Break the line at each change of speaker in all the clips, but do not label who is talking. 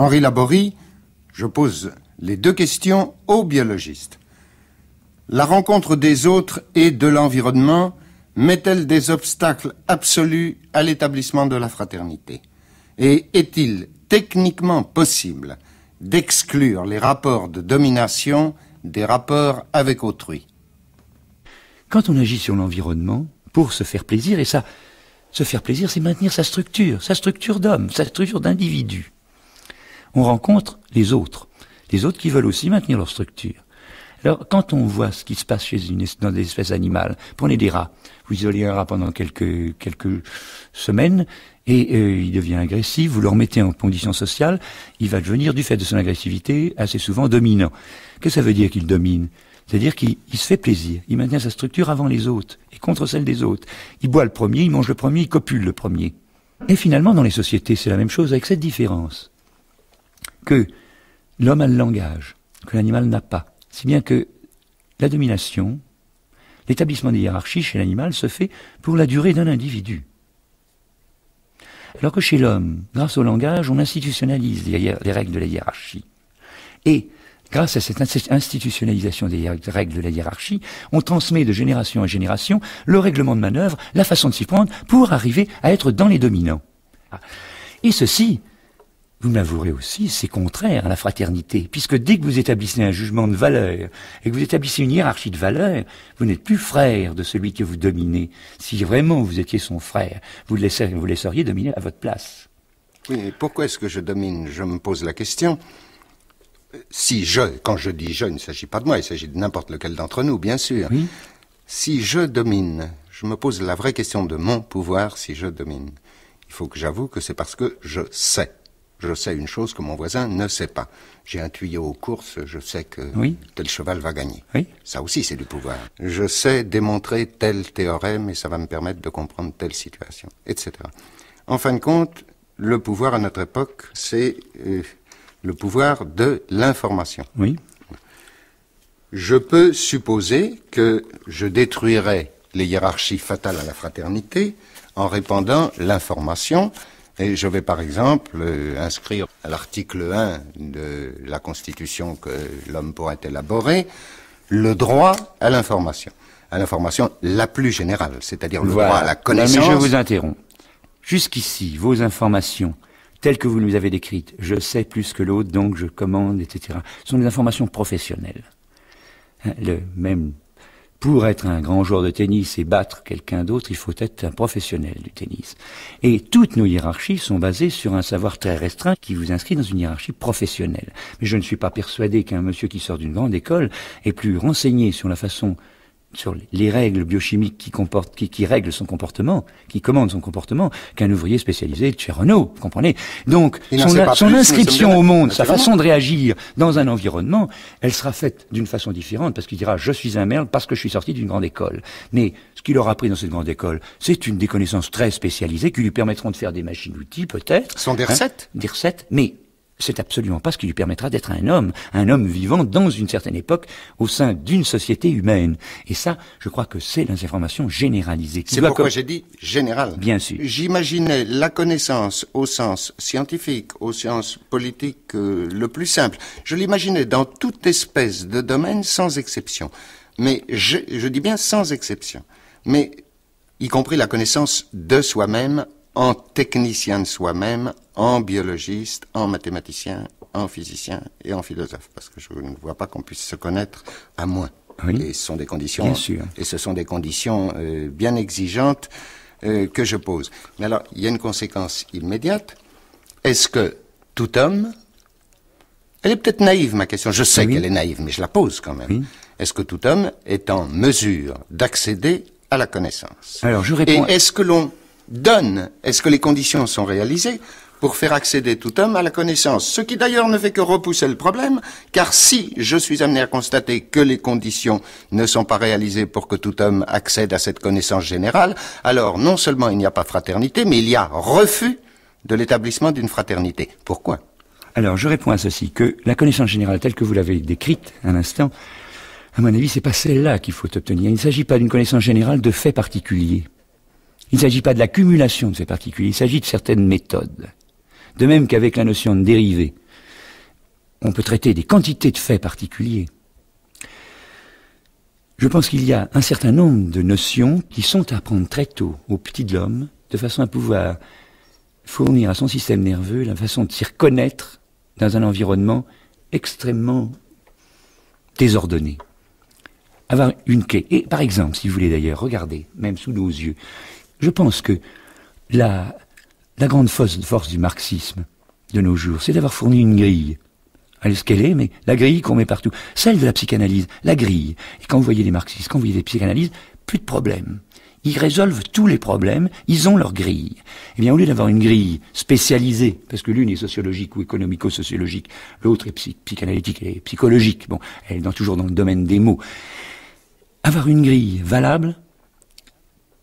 Henri Laborie, je pose les deux questions aux biologistes. La rencontre des autres et de l'environnement met-elle des obstacles absolus à l'établissement de la fraternité? Et est-il techniquement possible d'exclure les rapports de domination des rapports avec autrui?
Quand on agit sur l'environnement pour se faire plaisir, et ça, se faire plaisir, c'est maintenir sa structure, sa structure d'homme, sa structure d'individu. On rencontre les autres, les autres qui veulent aussi maintenir leur structure. Alors, quand on voit ce qui se passe chez une, dans des espèces animales, prenez des rats, vous isolez un rat pendant quelques, quelques semaines, et euh, il devient agressif, vous le remettez en condition sociale, il va devenir, du fait de son agressivité, assez souvent dominant. Que ça veut dire qu'il domine? C'est-à-dire qu'il se fait plaisir, il maintient sa structure avant les autres, et contre celle des autres. Il boit le premier, il mange le premier, il copule le premier. Et finalement, dans les sociétés, c'est la même chose, avec cette différence, que l'homme a le langage, que l'animal n'a pas. Si bien que la domination, l'établissement des hiérarchies chez l'animal se fait pour la durée d'un individu. Alors que chez l'homme, grâce au langage, on institutionnalise les, règles de la hiérarchie. Et grâce à cette institutionnalisation des règles de la hiérarchie, on transmet de génération en génération le règlement de manœuvre, la façon de s'y prendre, pour arriver à être dans les dominants. Et ceci vous m'avouerez aussi, c'est contraire à la fraternité, puisque dès que vous établissez un jugement de valeur et que vous établissez une hiérarchie de valeur, vous n'êtes plus frère de celui que vous dominez. Si vraiment vous étiez son frère, vous le laisseriez, vous laisseriez dominer à votre place.
Oui, pourquoi est-ce que je domine? Je me pose la question. Si je, quand je dis je, il ne s'agit pas de moi, il s'agit de n'importe lequel d'entre nous, bien sûr.
Oui.
Si je domine, je me pose la vraie question de mon pouvoir si je domine. Il faut que j'avoue que c'est parce que je sais je sais une chose que mon voisin ne sait pas. J'ai un tuyau aux courses, je sais que tel cheval va gagner.
Oui.
Ça aussi, c'est du pouvoir. Je sais démontrer tel théorème et ça va me permettre de comprendre telle situation, etc. En fin de compte, le pouvoir à notre époque, c'est euh, le pouvoir de l'information.
Oui.
Je peux supposer que je détruirai les hiérarchies fatales à la fraternité en répandant l'information et je vais par exemple euh, inscrire à l'article 1 de la Constitution que l'homme pourrait élaborer le droit à l'information. À l'information la plus générale, c'est-à-dire le droit à la connaissance.
mais je vous interromps. Jusqu'ici, vos informations, telles que vous nous avez décrites, je sais plus que l'autre, donc je commande, etc., sont des informations professionnelles. Hein, le même pour être un grand joueur de tennis et battre quelqu'un d'autre, il faut être un professionnel du tennis. Et toutes nos hiérarchies sont basées sur un savoir très restreint qui vous inscrit dans une hiérarchie professionnelle. Mais je ne suis pas persuadé qu'un monsieur qui sort d'une grande école est plus renseigné sur la façon sur les règles biochimiques qui, comportent, qui, qui règlent son comportement, qui commandent son comportement, qu'un ouvrier spécialisé de chez Renault, vous comprenez? Donc, son, son inscription au monde, sa façon de réagir dans un environnement, elle sera faite d'une façon différente, parce qu'il dira « je suis un merde parce que je suis sorti d'une grande école ». Mais ce qu'il aura appris dans cette grande école, c'est une des connaissances très spécialisées qui lui permettront de faire des machines-outils, peut-être.
Ce sont des recettes?
hein, Des recettes, mais c'est absolument pas ce qui lui permettra d'être un homme, un homme vivant dans une certaine époque au sein d'une société humaine. Et ça, je crois que c'est l'information généralisée.
C'est pourquoi j'ai dit général.
Bien sûr.
J'imaginais la connaissance au sens scientifique, au sens politique euh, le plus simple. Je l'imaginais dans toute espèce de domaine sans exception. Mais je, je dis bien sans exception. Mais y compris la connaissance de soi-même en technicien de soi-même, en biologiste, en mathématicien, en physicien et en philosophe, parce que je ne vois pas qu'on puisse se connaître à moins. Et ce sont des conditions,
bien sûr.
et ce sont des conditions euh, bien exigeantes euh, que je pose. Mais alors, il y a une conséquence immédiate. Est-ce que tout homme, elle est peut-être naïve ma question, je sais qu'elle est naïve, mais je la pose quand même. Est-ce que tout homme est en mesure d'accéder à la connaissance?
Alors, je réponds.
Et est-ce que l'on donne, est-ce que les conditions sont réalisées pour faire accéder tout homme à la connaissance? Ce qui d'ailleurs ne fait que repousser le problème, car si je suis amené à constater que les conditions ne sont pas réalisées pour que tout homme accède à cette connaissance générale, alors non seulement il n'y a pas fraternité, mais il y a refus de l'établissement d'une fraternité. Pourquoi?
Alors je réponds à ceci, que la connaissance générale telle que vous l'avez décrite un instant, à mon avis, c'est pas celle-là qu'il faut obtenir. Il ne s'agit pas d'une connaissance générale de faits particuliers. Il ne s'agit pas de l'accumulation de faits particuliers, il s'agit de certaines méthodes. De même qu'avec la notion de dérivée, on peut traiter des quantités de faits particuliers. Je pense qu'il y a un certain nombre de notions qui sont à apprendre très tôt au petit de l'homme, de façon à pouvoir fournir à son système nerveux la façon de s'y reconnaître dans un environnement extrêmement désordonné. Avoir une clé. Et par exemple, si vous voulez d'ailleurs, regardez, même sous nos yeux, je pense que la, la grande force, force du marxisme de nos jours, c'est d'avoir fourni une grille. Elle est ce qu'elle est, mais la grille qu'on met partout. Celle de la psychanalyse, la grille. Et quand vous voyez les marxistes, quand vous voyez les psychanalystes, plus de problème. Ils résolvent tous les problèmes, ils ont leur grille. Eh bien, au lieu d'avoir une grille spécialisée, parce que l'une est sociologique ou économico-sociologique, l'autre est psychanalytique et psychologique, bon, elle est toujours dans le domaine des mots, avoir une grille valable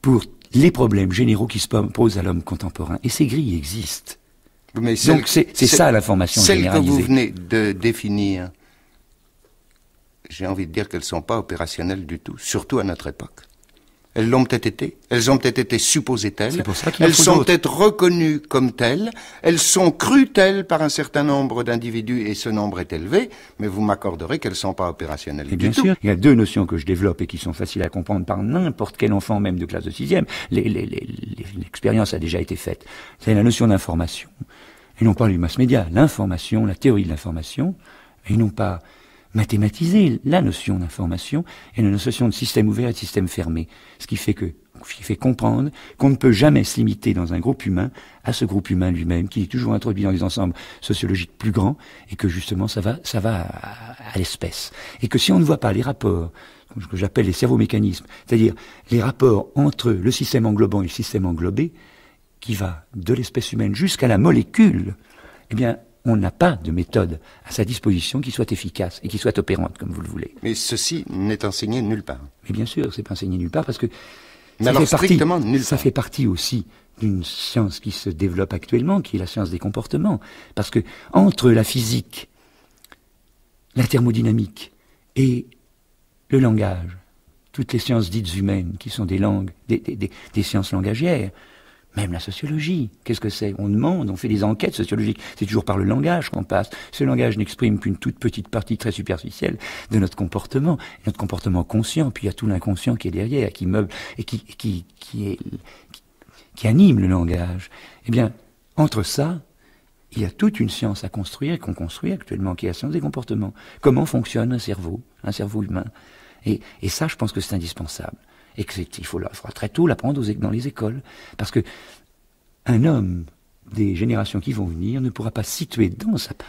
pour les problèmes généraux qui se posent à l'homme contemporain. Et ces grilles existent. Mais Donc c'est ça l'information généralisée.
Celles que vous venez de définir, j'ai envie de dire qu'elles ne sont pas opérationnelles du tout, surtout à notre époque. Elles l'ont peut-être été, elles ont peut-être été supposées telles, elles sont peut-être reconnues comme telles, elles sont crues telles par un certain nombre d'individus et ce nombre est élevé, mais vous m'accorderez qu'elles ne sont pas opérationnelles et
bien sûr, il y a deux notions que je développe et qui sont faciles à comprendre par n'importe quel enfant, même de classe de sixième. L'expérience a déjà été faite. C'est la notion d'information. Et non pas les mass médias, l'information, la théorie de l'information, et non pas mathématiser la notion d'information et la notion de système ouvert et de système fermé. Ce qui fait que, qui fait comprendre qu'on ne peut jamais se limiter dans un groupe humain à ce groupe humain lui-même, qui est toujours introduit dans des ensembles sociologiques plus grands, et que justement ça va, ça va à, l'espèce. Et que si on ne voit pas les rapports, ce que j'appelle les cerveaux-mécanismes, c'est-à-dire les rapports entre le système englobant et le système englobé, qui va de l'espèce humaine jusqu'à la molécule, eh bien, on n'a pas de méthode à sa disposition qui soit efficace et qui soit opérante, comme vous le voulez.
Mais ceci n'est enseigné nulle part.
Mais bien sûr, c'est pas enseigné nulle part parce que ça, fait, partie, ça fait partie aussi d'une science qui se développe actuellement, qui est la science des comportements. Parce que entre la physique, la thermodynamique et le langage, toutes les sciences dites humaines, qui sont des langues, des sciences langagières, même la sociologie, qu'est-ce que c'est? On demande, on fait des enquêtes sociologiques. C'est toujours par le langage qu'on passe. Ce langage n'exprime qu'une toute petite partie très superficielle de notre comportement, notre comportement conscient. Puis il y a tout l'inconscient qui est derrière, qui meuble et qui, qui, qui, qui, anime le langage. Eh bien, entre ça, il y a toute une science à construire, qu'on construit actuellement, qui est la science des comportements. Comment fonctionne un cerveau, un cerveau humain? Et, et ça, je pense que c'est indispensable et qu'il faut, faudra très tôt l'apprendre dans les écoles. Parce que un homme des générations qui vont venir ne pourra pas situer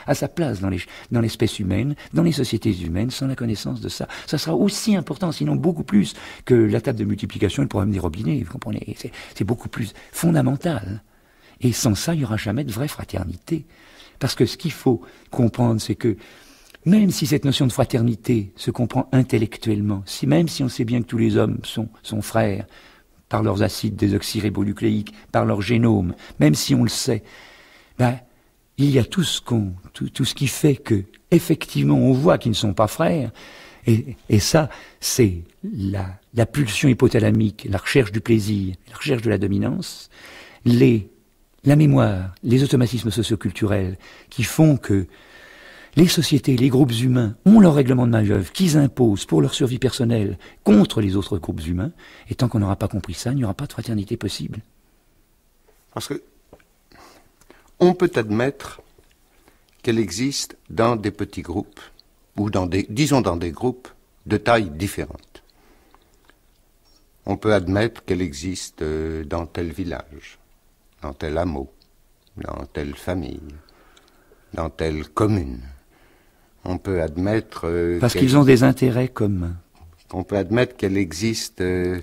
à sa place dans l'espèce humaine, dans les sociétés humaines, sans la connaissance de ça. Ça sera aussi important, sinon beaucoup plus, que la table de multiplication et le problème des robinets. Vous comprenez C'est beaucoup plus fondamental. Et sans ça, il n'y aura jamais de vraie fraternité. Parce que ce qu'il faut comprendre, c'est que même si cette notion de fraternité se comprend intellectuellement, si même si on sait bien que tous les hommes sont, frères, par leurs acides désoxyribonucléiques, par leur génome, même si on le sait, ben, il y a tout ce, qu'on, tout, ce qui fait que, effectivement, on voit qu'ils ne sont pas frères, et, et ça, c'est la, la pulsion hypothalamique, la recherche du plaisir, la recherche de la dominance, les, la mémoire, les automatismes socioculturels qui font que les sociétés, les groupes humains ont leur règlement de manœuvre qu'ils imposent pour leur survie personnelle contre les autres groupes humains, et tant qu'on n'aura pas compris ça, il n'y aura pas de fraternité possible.
Parce que on peut admettre qu'elle existe dans des petits groupes, ou dans disons dans des groupes de tailles différentes. On peut admettre qu'elle existe euh, dans tel village, dans tel hameau, dans telle famille, dans telle commune on peut admettre...
Euh, Parce qu'ils ont des intérêts communs.
On peut admettre qu'elle existe euh,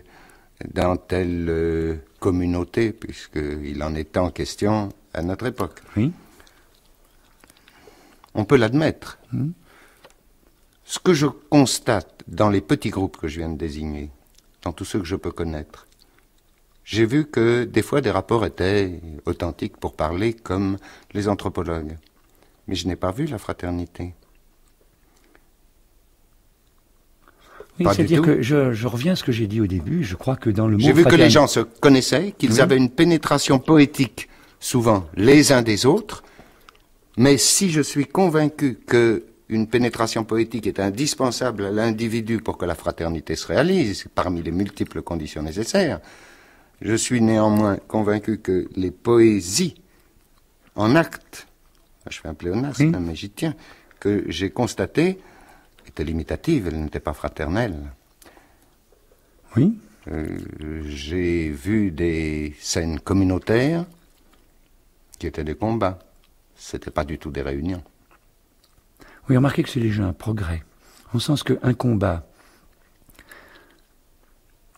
dans telle euh, communauté, puisqu'il en est en question à notre époque.
Oui.
On peut l'admettre. Hmm. Ce que je constate dans les petits groupes que je viens de désigner, dans tous ceux que je peux connaître, j'ai vu que des fois des rapports étaient authentiques pour parler comme les anthropologues. Mais je n'ai pas vu la fraternité.
Oui, c'est-à-dire que je, reviens à ce que j'ai dit au début. Je crois que dans le mot.
J'ai vu que les gens se connaissaient, qu'ils avaient une pénétration poétique, souvent les uns des autres, Mais si je suis convaincu que une pénétration poétique est indispensable à l'individu pour que la fraternité se réalise, parmi les multiples conditions nécessaires, je suis néanmoins convaincu que les poésies en acte, je fais un pléonasme, mais j'y tiens, que j'ai constaté étaient limitatives, elles n'étaient pas fraternelles.
Oui.
Euh, j'ai vu des scènes communautaires qui étaient des combats. C'était pas du tout des réunions.
Oui, remarquez que c'est déjà un progrès. En sens qu'un combat,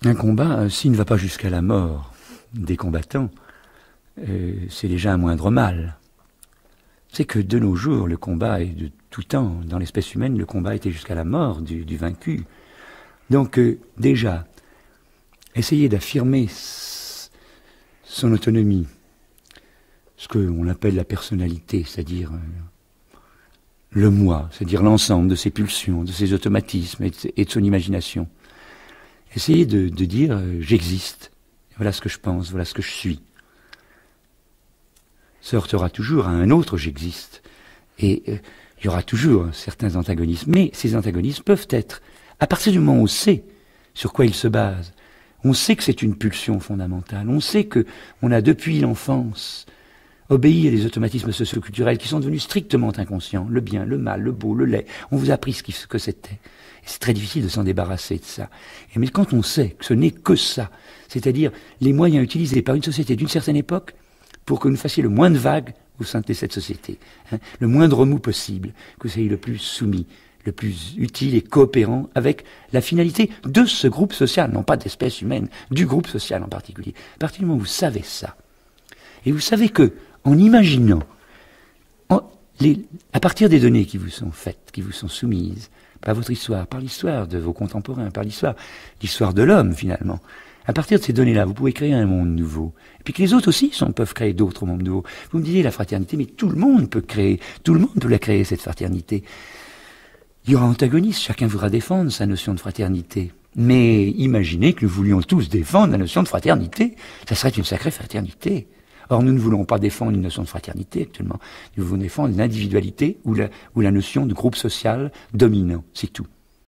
un combat, euh, s'il ne va pas jusqu'à la mort des combattants, euh, c'est déjà un moindre mal. C'est que de nos jours, le combat est de tout temps. Dans l'espèce humaine, le combat était jusqu'à la mort du, vaincu. Donc euh, déjà, essayer d'affirmer son autonomie, ce qu'on appelle la personnalité, c'est-à-dire le moi, c'est-à-dire l'ensemble de ses pulsions, de ses automatismes et de, son imagination. Essayez de, dire euh, j'existe, voilà ce que je pense, voilà ce que je suis. Se heurtera toujours à un autre j'existe. Et euh, il y aura toujours certains antagonismes. Mais ces antagonismes peuvent être, à partir du moment où on sait sur quoi ils se basent, on sait que c'est une pulsion fondamentale, on sait que on a depuis l'enfance obéir à des automatismes socioculturels qui sont devenus strictement inconscients. Le bien, le mal, le beau, le laid. On vous a appris ce que c'était. C'est très difficile de s'en débarrasser de ça. Mais quand on sait que ce n'est que ça, c'est-à-dire les moyens utilisés par une société d'une certaine époque pour que nous fassions le moins de vagues au sein de cette société, hein, le moins de remous possible, que vous soyez le plus soumis, le plus utile et coopérant avec la finalité de ce groupe social, non pas d'espèce humaine, du groupe social en particulier. À partir du moment où vous savez ça, et vous savez que en imaginant, à partir des données qui vous sont faites, qui vous sont soumises, par votre histoire, par l'histoire de vos contemporains, par l'histoire, l'histoire de l'homme finalement, à partir de ces données-là, vous pouvez créer un monde nouveau. Et puis que les autres aussi peuvent créer d'autres mondes nouveaux. Vous me disiez la fraternité, mais tout le monde peut créer, tout le monde peut la créer, cette fraternité. Il y aura antagonistes, chacun voudra défendre sa notion de fraternité. Mais imaginez que nous voulions tous défendre la notion de fraternité. Ça serait une sacrée fraternité. Or, nous ne voulons pas défendre une notion de fraternité actuellement. Nous voulons défendre l'individualité ou ou la notion de groupe social dominant. C'est tout.